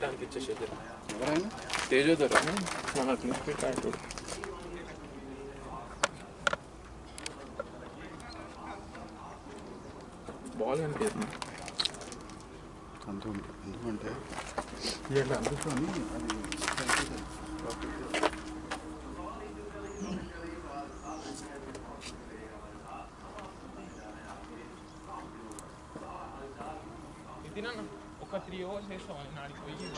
రాయడానికి ఇచ్చేసేది తేజోధర మన principal రాయకుడు ball అనిపిస్తుంది అందుకంటే అందుకని. Dio es eso, en algo y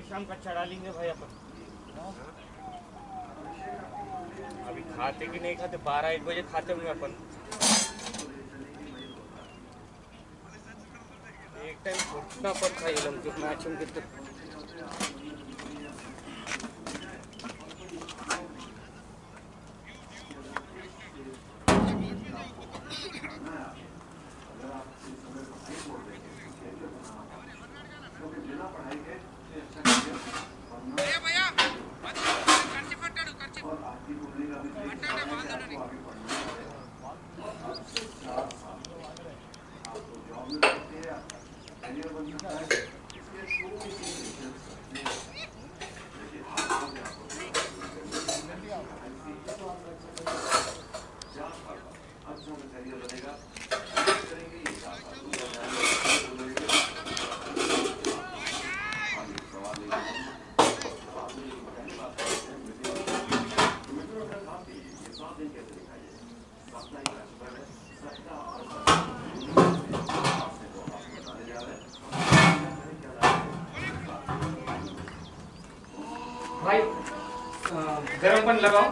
शाम का चढ़ा लेंगे भाई अपन। अभी खाते कि नहीं खाते? बारह एक बजे खाते होंगे अपन। एक टाइम छोड़ना पर खाई लम मैच में कितने là-bas.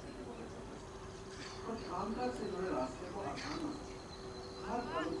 안갔으면나최고안하는 거.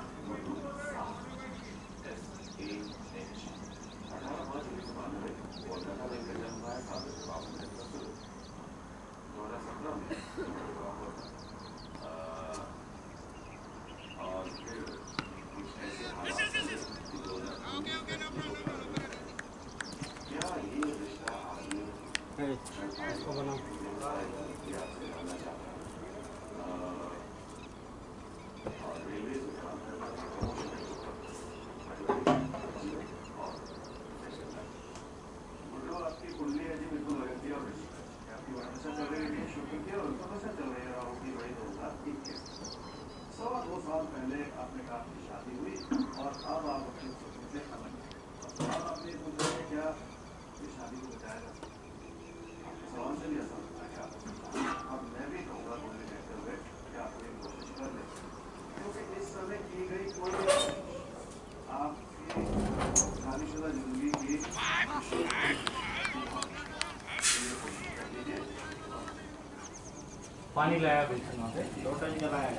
पानी लाया वहाँ पे। दो टाइम का लाया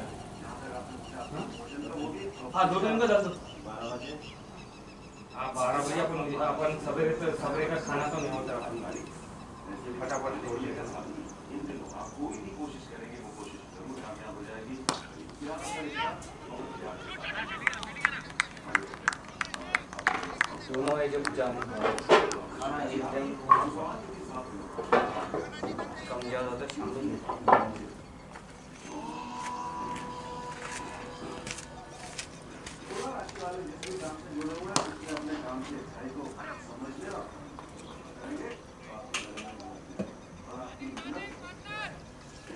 हाँ दो टाइम का दस बारह बजे हाँ बारह बजे अपन अपन सवेरे से सवेरे का खाना तो नहीं होता अपन गाड़ी फटाफट बोलिए आप कोई भी कोशिश जब जाम खाना कम ज़्यादा तो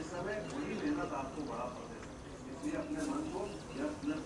समय वही मेहनत आपको बड़ा फल दे इसलिए अपने मन को व्यस्त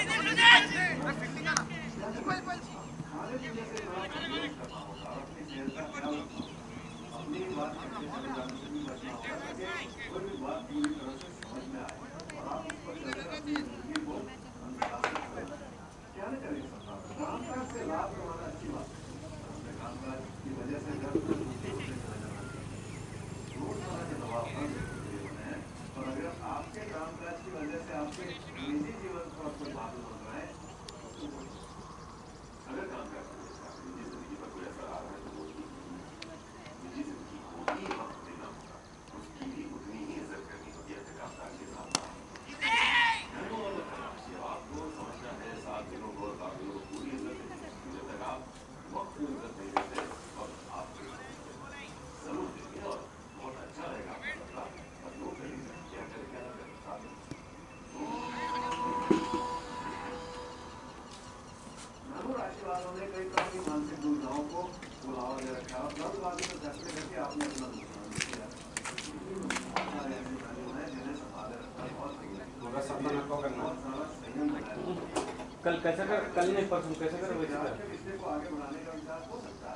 कल नहीं, परसों, कैसे करोगे रिश्ते को आगे बढ़ाने का विचार हो सकता है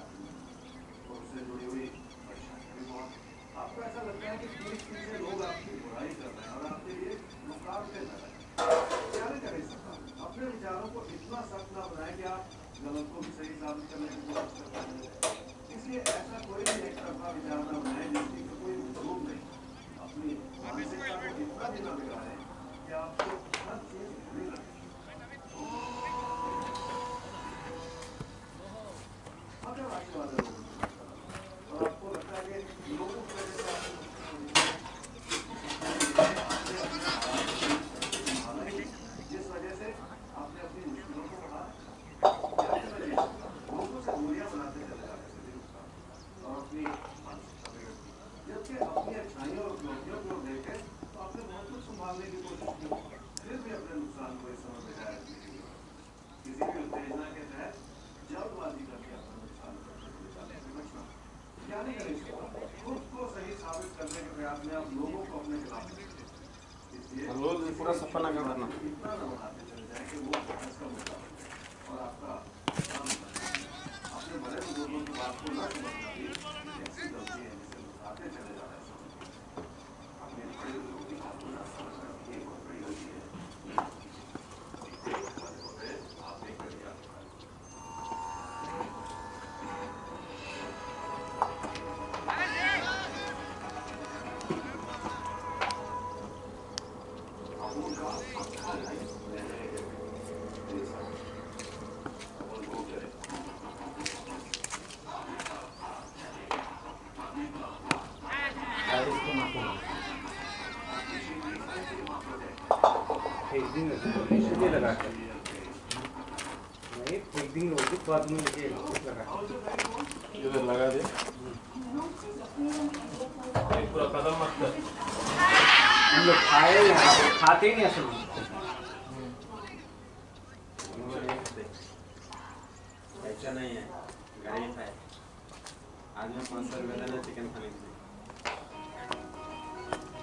उससे जुड़ी हुई आपको ऐसा लगता है कि तीस दिन से लोग आपकी बुराई कर रहे हैं और आपके लिए मुकाबले कर रहे हैं क्या नहीं करें सकता अपने विचारों को इतना सख्त ना बनाए कि आप गलत को भी सही साबित करने की कोशिश कर रहे हैं इसलिए ऐसा कोई भी एक तरफा विचार ना बनाए जिसकी कोई रूप नहीं अपनी मानसिकता को इतना दिन बिगाड़े कि आपको में लगा कर नहीं फीडिंग होगी बाद में लेके लगा इधर लगा दे। पूरा कदम मत कर। हम लोग खाए यहाँ खाते ही नहीं असल में? ऐसा नहीं है। गरीब है। आज मैं पाँच सौ रुपये चिकन खाने के लिए।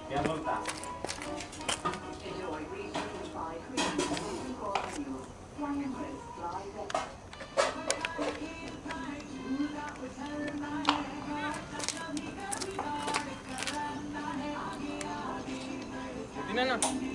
क्या बोलता? Dinana.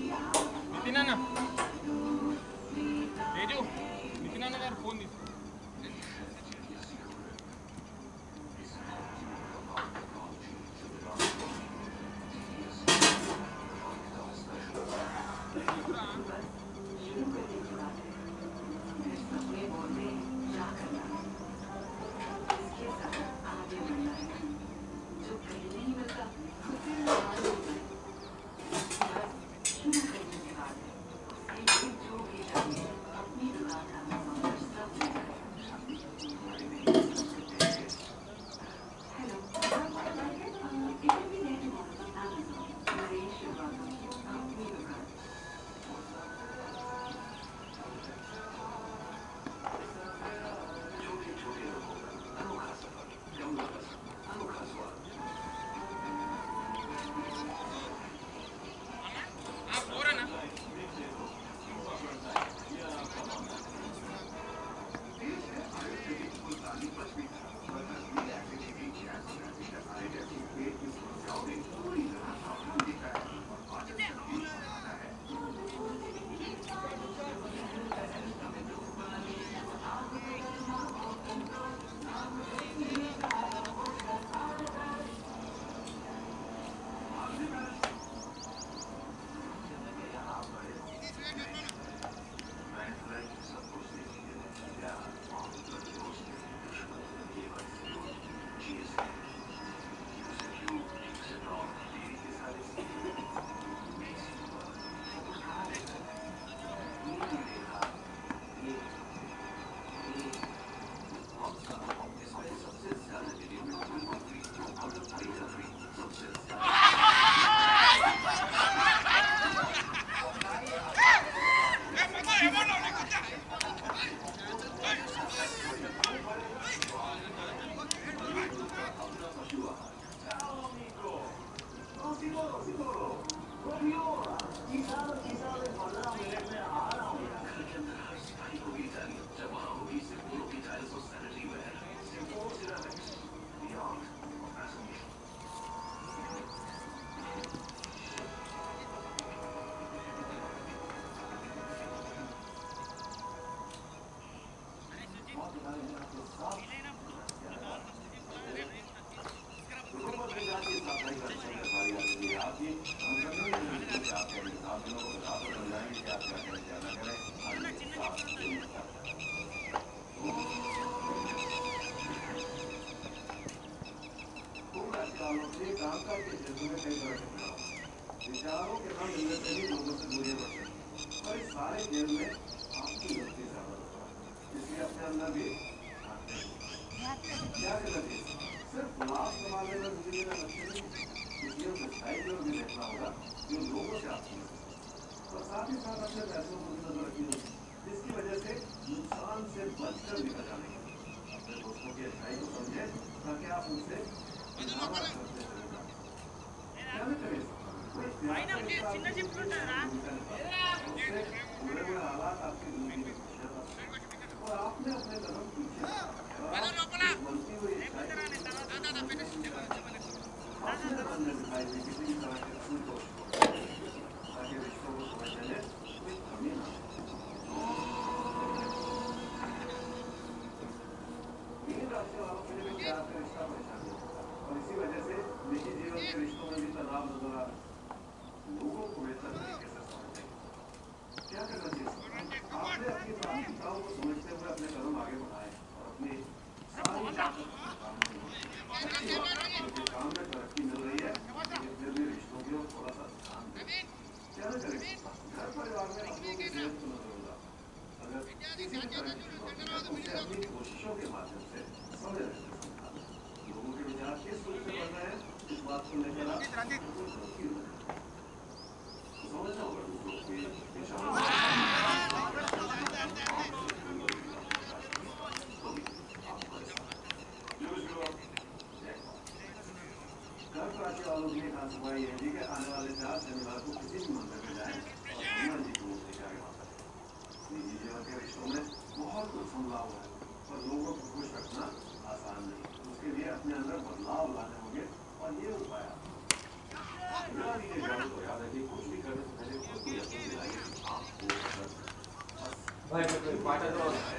いい感じで。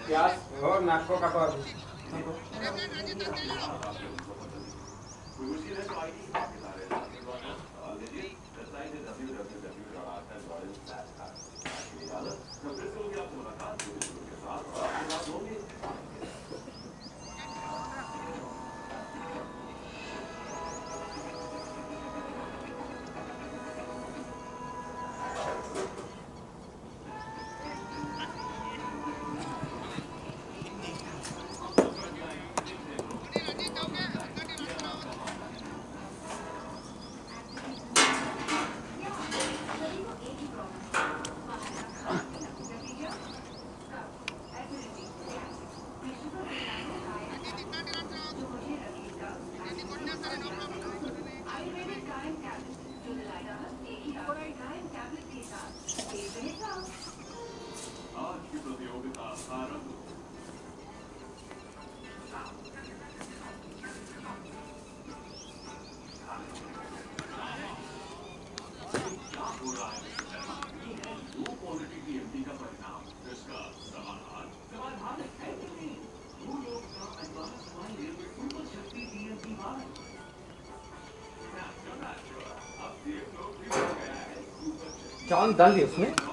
प्याज और नाको का पाव सुपर शक्ति चावल डाल दिए उसमें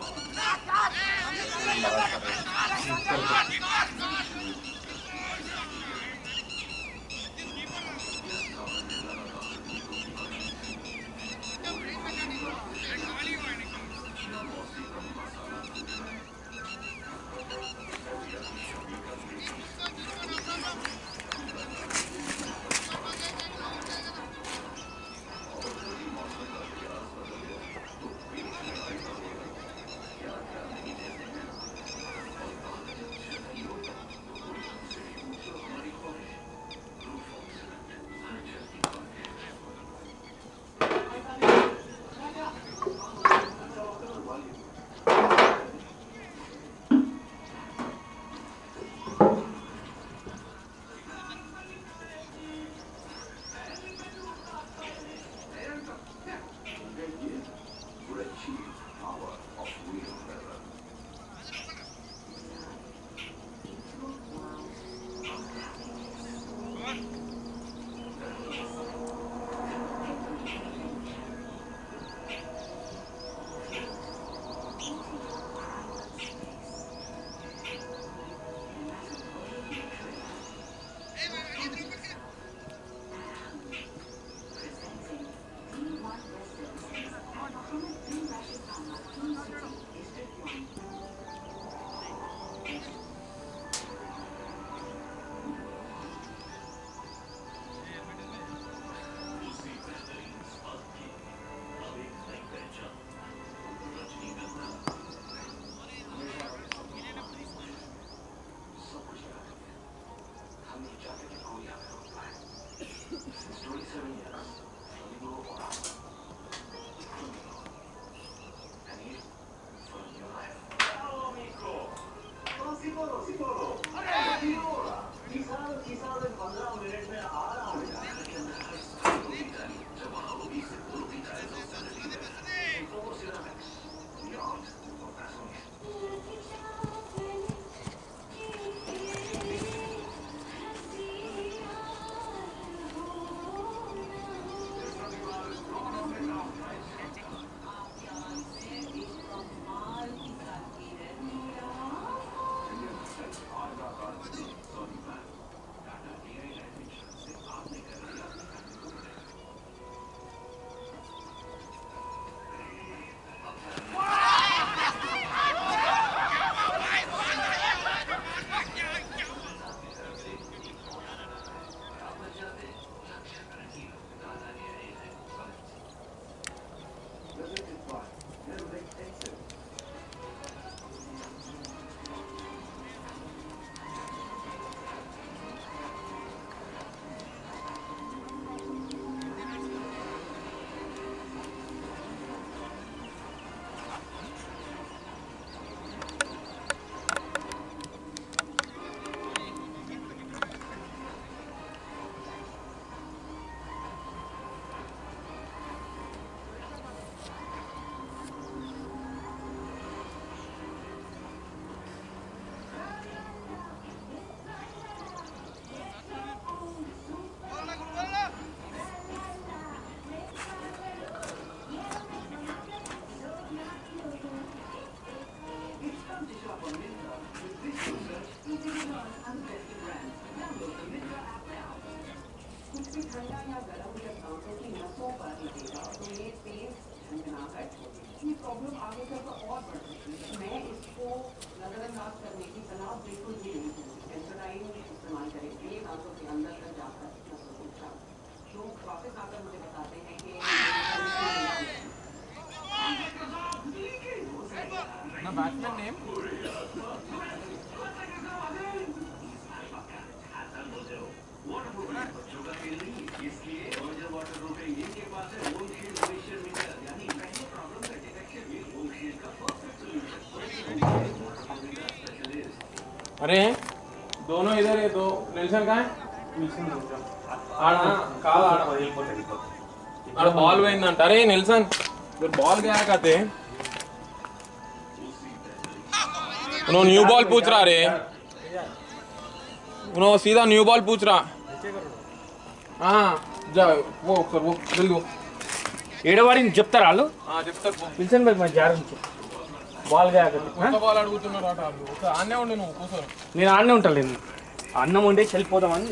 ठंडा या गर्म जब सांसों की नसों पर लगेगा तो ये तेज झंझनाहट ये प्रॉब्लम आगे चलकर और बढ़ सकती है मैं इसको नजरअंदाज करने की नेल्सन कहाँ है ఆడ కాదు ఆడ ఆడ బాల్ పోయిందంట అరే నెల్సన్ బాల్ गया कहते उन्होंने न्यू बॉल पूछ रहा रे उन्होंने सीधा न्यू बॉल पूछ रहा हाँ जा वो सर वो जल्दी वो ఏడవాడిని చెప్తారా వాళ్ళు हाँ చెప్తారు పో. పిలిచండి మరి మరి జాగ్రత్త బాల్ గా కొత్త బాల్ అడుగుతున్నారు ఆట వాళ్ళు ఒకసారి ఆన్నే ఉండి నువ్వు కూర్చోరు నేను ఆడనే ఉంటాను నేను అన్నం వండే వెళ్ళిపోదామని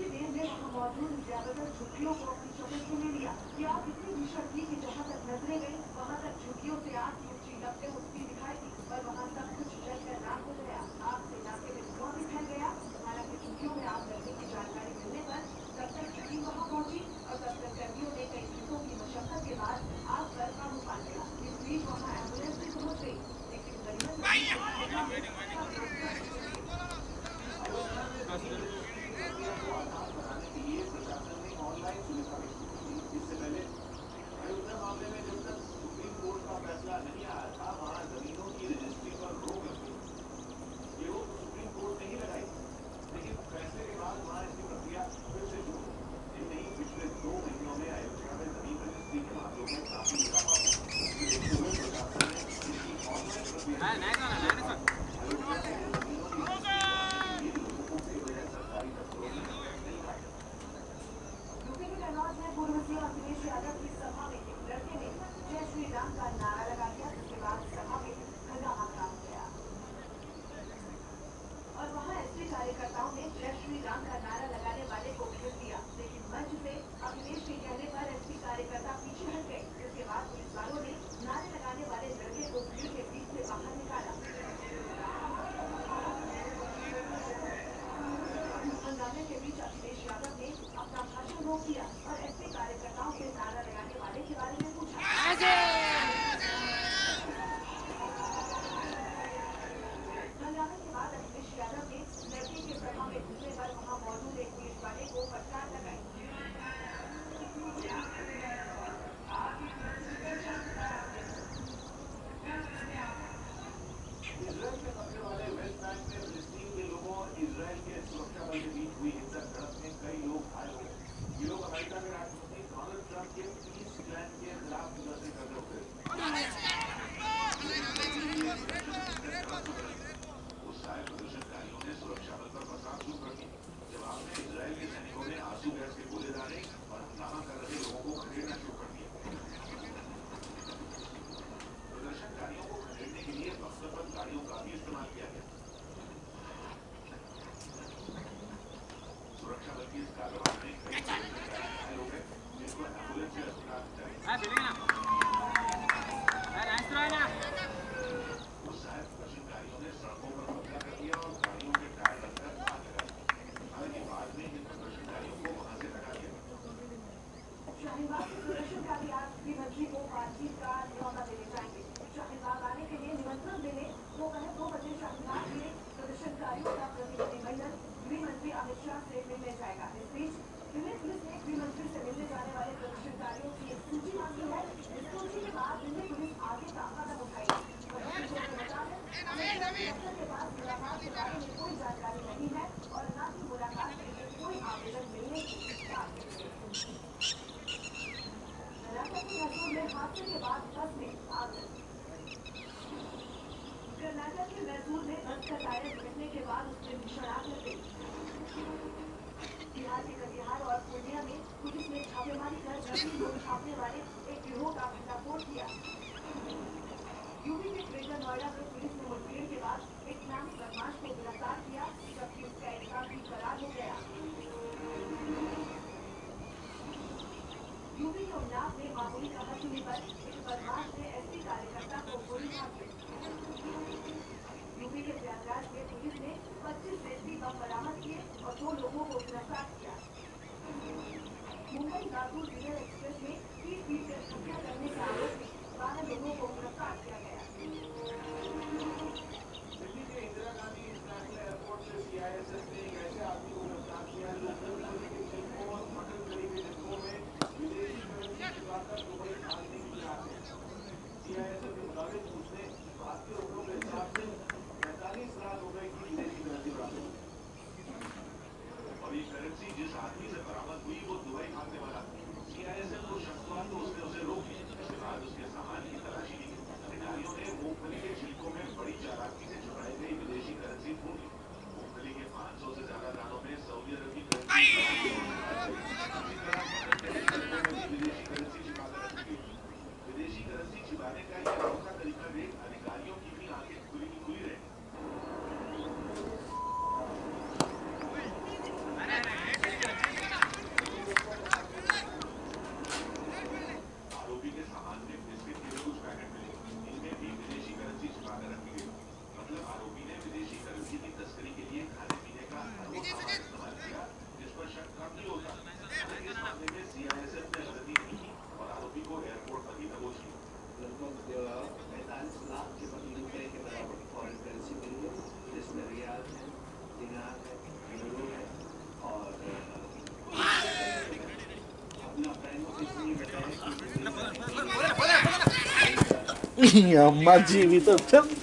देखिए मौजूद ज़्यादातर झुग्गियों को अपनी चोखों से ले लिया। कि आप इतनी विशक्ति की जहाँ तक नजरे गई, वहाँ तक झुग्गियों से आग लुची लगते होती को छापने वाले एक गिरोह का भंडाफोड़ किया यूपी के ग्रेटर नोएडा में पुलिस ने मुठभेड़ के बाद एक नामी बदमाश को गिरफ़्तार किया जबकि उसका एक साथी फरार हो गया यूपी के उन्नाव में मामूली का हक पर एक बदमाश ने एसपी कार्यकर्ता को गोली मार दी यूपी के प्रयागराज में पुलिस ने 25 देसी बम बरामद किए और दो लोगों को गिरफ़्तार किया। Mumbai Nagpur minha armadilha também.